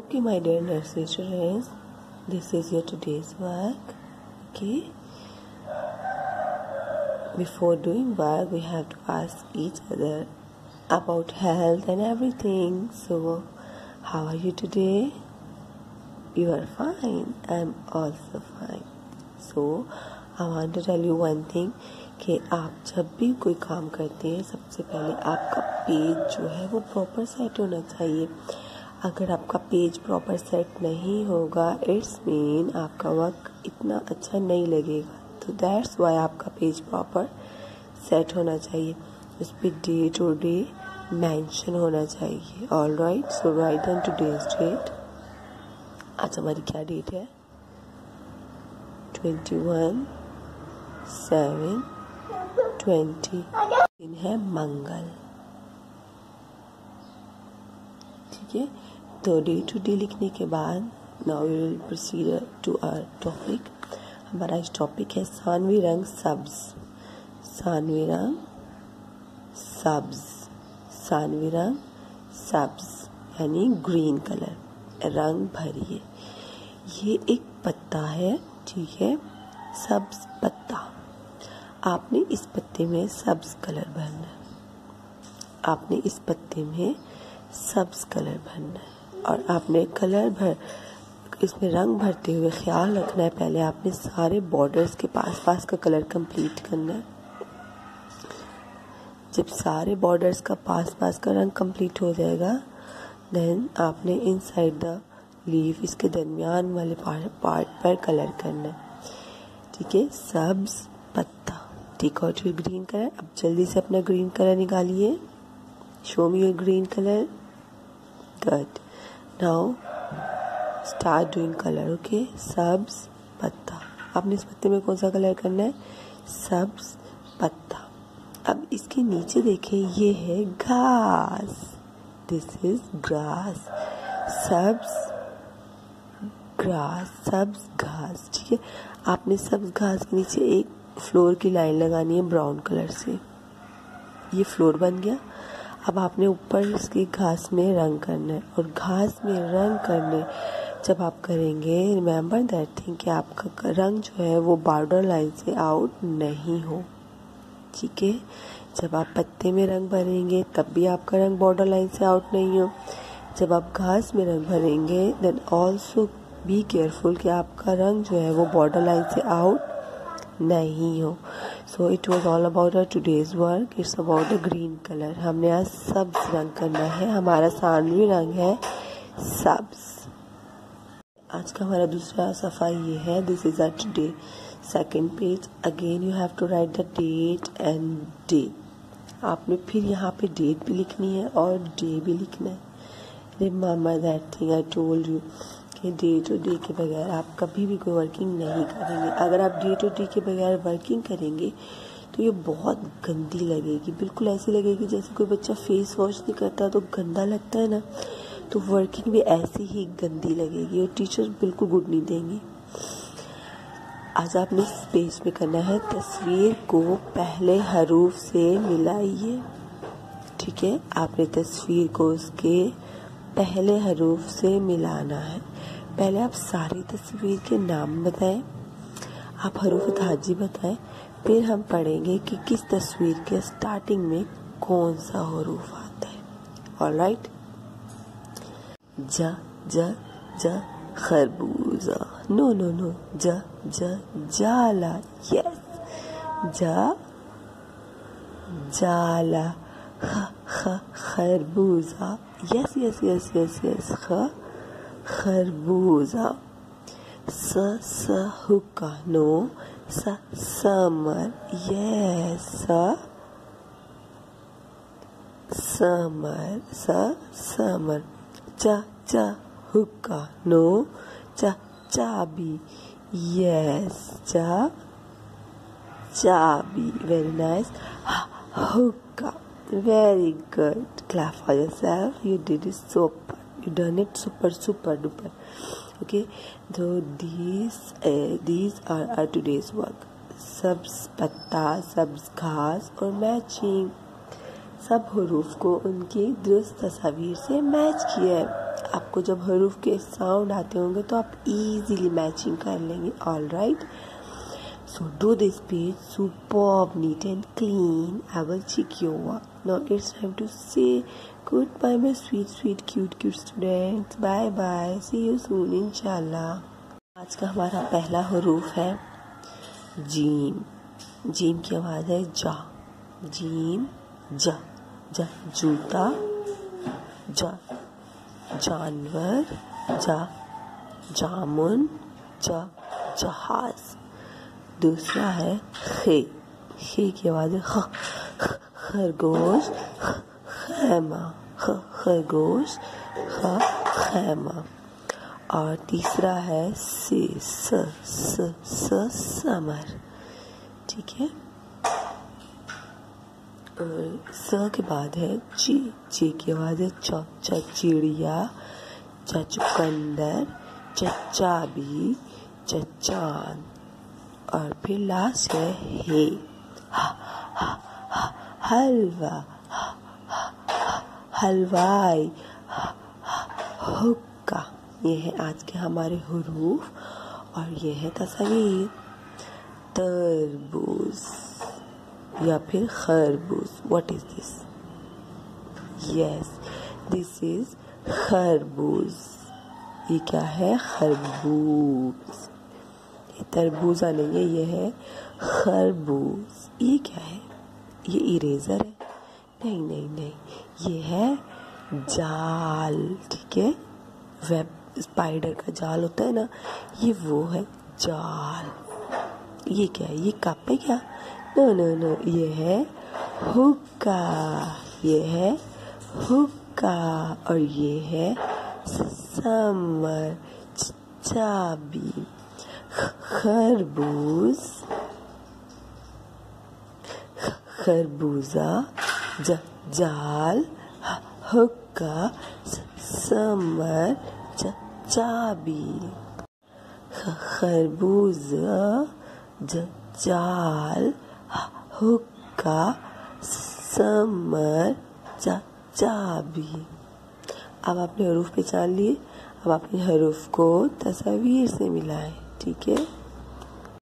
Okay, my dear nursery students, this is your today's work. Okay. Before doing work, we have to ask each other about health and everything. So, how are you today? You are fine. I'm also fine. So, I want to tell you one thing कि आप जब भी कोई काम करते हैं सबसे पहले आपका पेज जो है वो प्रॉपर सेट होना चाहिए अगर आपका पेज प्रॉपर सेट नहीं होगा इट्स मीन आपका वर्क इतना अच्छा नहीं लगेगा। तो दैट्स वाई आपका पेज प्रॉपर सेट होना चाहिए। उस per day to day mention होना चाहिए। All right so write in today's date आज हमारी क्या डेट है? ट्वेंटी वन सेवन ट्वेंटी दिन है मंगल। ठीक है? तो डे टू डे लिखने के बाद now will proceed to our topic हमारा इस टॉपिक है सानवी रंग सब्ज। सानवी रंग सब्ज। सानवी रंग सब्ज, यानी ग्रीन कलर रंग भरिए। ये एक पत्ता है, ठीक है? सब्ज पत्ता। आपने इस पत्ते में सब्ज कलर भरना आपने इस पत्ते में सब्ज कलर भरना है। और आपने कलर भर, इसमें रंग भरते हुए ख्याल रखना है। पहले आपने सारे बॉर्डर्स के पास पास का कलर कंप्लीट करना है। जब सारे बॉर्डर्स का पास पास का रंग कंप्लीट हो जाएगा देन आपने इनसाइड द लीव इसके दरमियान वाले पार्ट पर कलर करना है। ठीक है? सब्ज पत्ता। टेक और योर ग्रीन कलर अब जल्दी से अपना ग्रीन कलर निकालिए। Show me your green colour good now start doing colour okay सब्ज पत्ता आपने इस पत्ते में कौन सा कलर करना है? सब्ज पत्ता अब इसके नीचे देखें, ये है घास. दिस इज़ ग्रास सब्ज ग्रास सब्ज घास. ठीक है? आपने सब्ज घास के नीचे एक फ्लोर की लाइन लगानी है ब्राउन कलर से. ये फ्लोर बन गया. अब आपने ऊपर इसकी घास में रंग करना है और घास में रंग करने जब आप करेंगे रिमेंबर दैट थिंग कि आपका रंग जो है वो बॉर्डर लाइन से आउट नहीं हो। ठीक है? जब आप पत्ते में रंग भरेंगे, तब भी आपका रंग बॉर्डर लाइन से आउट नहीं हो। जब आप घास में रंग भरेंगे देन ऑल्सो बी केयरफुल कि आपका रंग जो है वो बॉर्डर लाइन से आउट नहीं हो। So it was all about our today's work it's about the green colour हमने आज सब्ज रंग करना है। हमारा सानवी रंग है सब्ज आज का हमारा दूसरा सफ़ा ये है। This is a today second page again you have to write the date and day आपने फिर यहाँ पे डेट भी लिखनी है और डे भी लिखना है। Remember that thing I told you कि डे टू डे के बगैर आप कभी भी कोई वर्किंग नहीं करेंगे। अगर आप डे टू डे के बगैर वर्किंग करेंगे तो ये बहुत गंदी लगेगी। बिल्कुल ऐसी लगेगी जैसे कोई बच्चा फेस वॉश नहीं करता तो गंदा लगता है ना तो वर्किंग भी ऐसी ही गंदी लगेगी और टीचर बिल्कुल गुड नहीं देंगे। आज आपने स्पेस में करना है, तस्वीर को पहले हरूफ से मिलाइए। ठीक है? आपने तस्वीर को उसके पहले हरूफ से मिलाना है। पहले आप सारी तस्वीर के नाम बताएँ, आप हरूफ धाजी बताएँ, फिर हम पढ़ेंगे कि किस तस्वीर के स्टार्टिंग में कौन सा हरूफ आता है। ऑल राइट ज ज ज, खरबूजा। नो नो नो ज ज, जाला। यस ज, जाला। ख ख, खरबूजा। Yes yes yes yes yes ख खरबूजा स स हुक्का नो स समर यस स समर स समर च च हुक्का नो च चाबी यस च चाबी very nice hookah very good clap for yourself you did it super you done it super super duper. Okay? So these uh, these are our today's work. Subs patta subs ghas aur matching. सब हरूफ को उनकी दुरुस्त तस्वीर से match किया है। आपको जब हरूफ के साउंड आते होंगे तो आप इजीली मैचिंग कर लेंगे। All right so do this page super neat and clean I will check your work now it's time to say good bye my sweet sweet cute cute students bye bye see you soon इंशाल्लाह आज का हमारा पहला हरूफ है gym gym की आवाज़ है जा। जीम जा। जा, जूता। जा। जानवर। जा। जामुन। जा। जहाज़। दूसरा है खे। खे की आवाज़ है खरगोश। खैमा खरगोश खैमा और तीसरा है से, स स स, समर। ठीक है? और स के बाद है ची। ची की आवाज़ है च च, चिड़िया, च, चुकंदर चच्चा भी चचान और फिर लास्ट है, हे, हलवा। हलवाई। हुक्का। ये है आज के हमारे हरूफ और ये है तस्वीर। तरबूज या फिर खरबूज। What is this yes this is खरबूज। ये क्या है? खरबूज। ये तरबूजा नहीं है, ये है खरबूज। ये क्या है? ये इरेजर है। नहीं नहीं नहीं। ये है जाल, ठीक है? वेब स्पाइडर का जाल होता है ना, ये वो है जाल। ये क्या है? ये कप है क्या? नो नो नो ये है हुक्का। ये है हुक्का और ये है समर, चाबी, खरबूज, खरबूजा जाल हुक्का, समर चाबी खरबूजा जाल हुक्का, समर चाबी अब आपने हरूफ पहचान लिए, अब अपने हरूफ को तस्वीर से मिलाएँ, ठीक है?